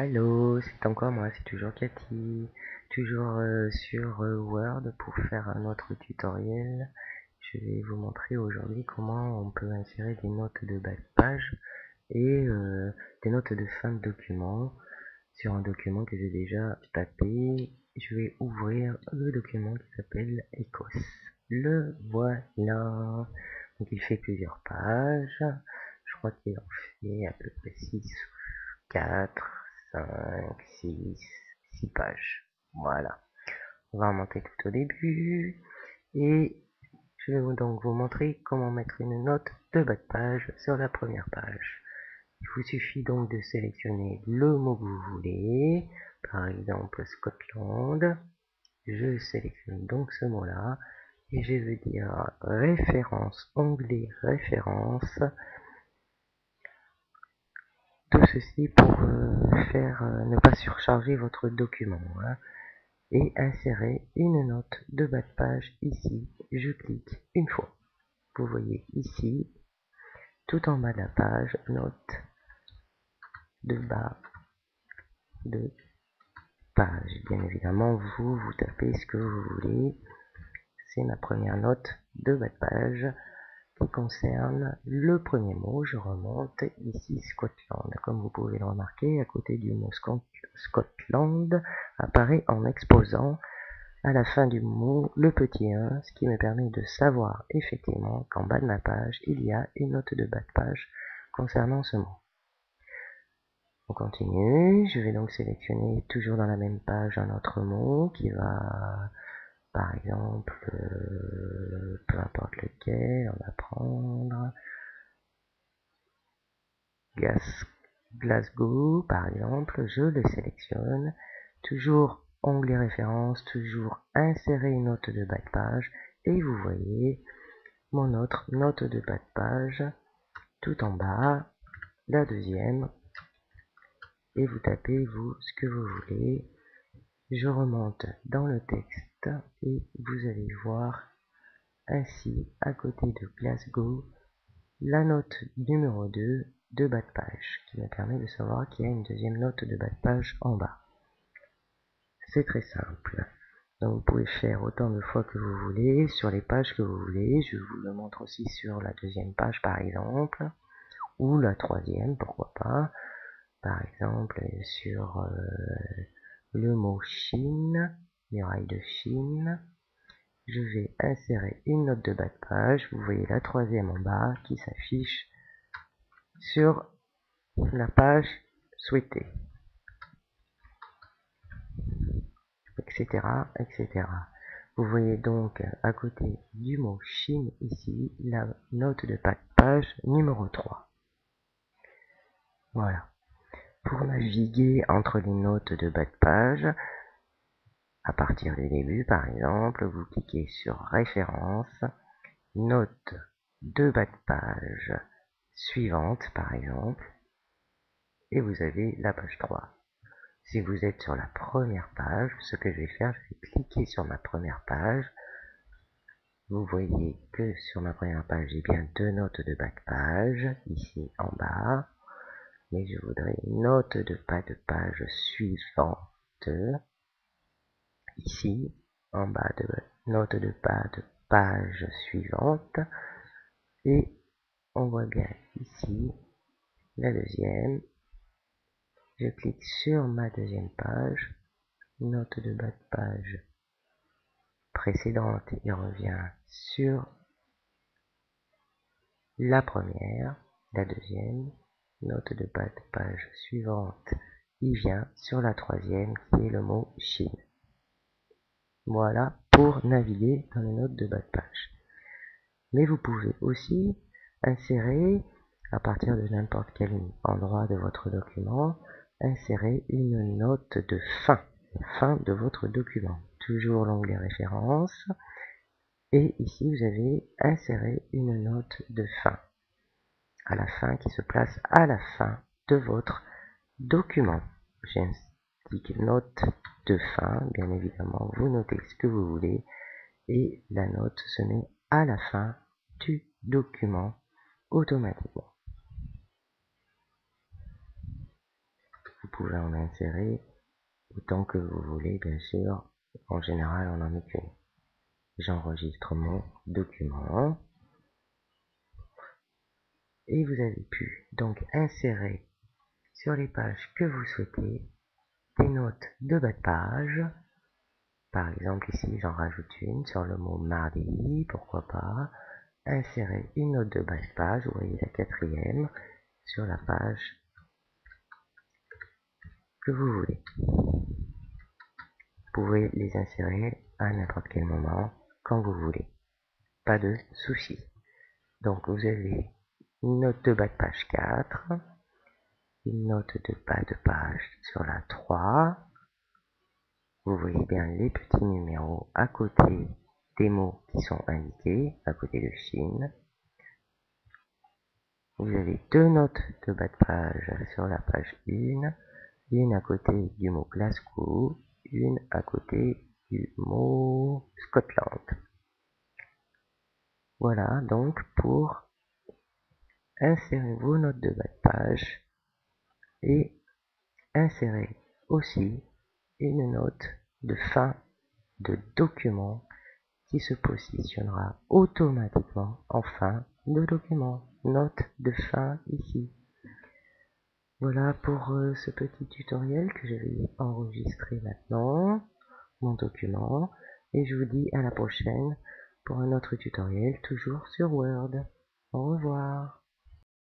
Hello, c'est encore moi, c'est toujours Cathy, toujours euh, sur euh, Word pour faire un autre tutoriel. Je vais vous montrer aujourd'hui comment on peut insérer des notes de bas de page et euh, des notes de fin de document sur un document que j'ai déjà tapé. Je vais ouvrir le document qui s'appelle Ecos. Le voilà. Donc il fait plusieurs pages. Je crois qu'il en fait à peu près 6 4 5, 6, 6 pages. Voilà. On va remonter tout au début. Et je vais donc vous montrer comment mettre une note de bas de page sur la première page. Il vous suffit donc de sélectionner le mot que vous voulez. Par exemple, Scotland. Je sélectionne donc ce mot-là. Et je vais dire référence, onglet référence tout ceci pour euh, euh, ne pas surcharger votre document hein. et insérer une note de bas de page ici. Je clique une fois. Vous voyez ici, tout en bas de la page, note de bas de page. Bien évidemment, vous, vous tapez ce que vous voulez. C'est ma première note de bas de page qui concerne le premier mot, je remonte ici Scotland. Comme vous pouvez le remarquer, à côté du mot Scotland apparaît en exposant à la fin du mot le petit 1, ce qui me permet de savoir effectivement qu'en bas de ma page, il y a une note de bas de page concernant ce mot. On continue, je vais donc sélectionner toujours dans la même page un autre mot qui va par exemple, euh, lequel, on va prendre. Glasgow, par exemple, je le sélectionne, toujours onglet référence, toujours insérer une note de bas de page, et vous voyez mon autre note de bas de page. Tout en bas, la deuxième, et vous tapez vous ce que vous voulez. Je remonte dans le texte et vous allez voir ainsi à côté de Glasgow la note numéro 2 de bas de page qui me permet de savoir qu'il y a une deuxième note de bas de page en bas. C'est très simple. Donc vous pouvez faire autant de fois que vous voulez sur les pages que vous voulez. Je vous le montre aussi sur la deuxième page par exemple ou la troisième, pourquoi pas. Par exemple sur euh, le mot Chine muraille de Chine. Je vais insérer une note de bas de page. Vous voyez la troisième en bas qui s'affiche sur la page souhaitée. Etc. etc. Vous voyez donc à côté du mot Chine ici la note de bas de page numéro 3. Voilà. Pour naviguer entre les notes de bas de page, à partir du début, par exemple, vous cliquez sur référence, note de bas de page suivante, par exemple, et vous avez la page 3. Si vous êtes sur la première page, ce que je vais faire, je vais cliquer sur ma première page. Vous voyez que sur ma première page, j'ai bien deux notes de bas de page, ici en bas. Mais je voudrais une note de bas de page suivante ici, en bas de note de bas de page suivante. Et on voit bien ici la deuxième. Je clique sur ma deuxième page, note de bas de page précédente et revient sur la première, la deuxième, note de bas de page suivante, il vient sur la troisième qui est le mot Chine. Voilà pour naviguer dans les notes de bas de page. Mais vous pouvez aussi insérer, à partir de n'importe quel endroit de votre document, insérer une note de fin, fin de votre document. Toujours l'onglet référence. Et ici, vous avez inséré une note de fin. À la fin, qui se place à la fin de votre document. Note de fin, bien évidemment, vous notez ce que vous voulez et la note se met à la fin du document automatiquement. Vous pouvez en insérer autant que vous voulez, bien sûr. En général, on en met qu'une. J'enregistre mon document. Et vous avez pu donc insérer sur les pages que vous souhaitez des notes de bas de page. Par exemple, ici, j'en rajoute une sur le mot mardi, pourquoi pas. Insérer une note de bas de page, vous voyez la quatrième, sur la page que vous voulez. Vous pouvez les insérer à n'importe quel moment, quand vous voulez. Pas de souci. Donc vous avez une note de bas de page 4, une note de bas de page sur la 3. Vous voyez bien les petits numéros à côté des mots qui sont indiqués, à côté de Chine. Vous avez deux notes de bas de page sur la page 1, une à côté du mot Glasgow, une à côté du mot Scotland. Voilà donc pour insérer vos notes de bas de page et insérer aussi une note de fin de document qui se positionnera automatiquement en fin de document. Note de fin ici. Voilà pour euh, ce petit tutoriel que je vais enregistrer maintenant, mon document, et je vous dis à la prochaine pour un autre tutoriel, toujours sur Word. Au revoir.